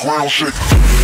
ground shake.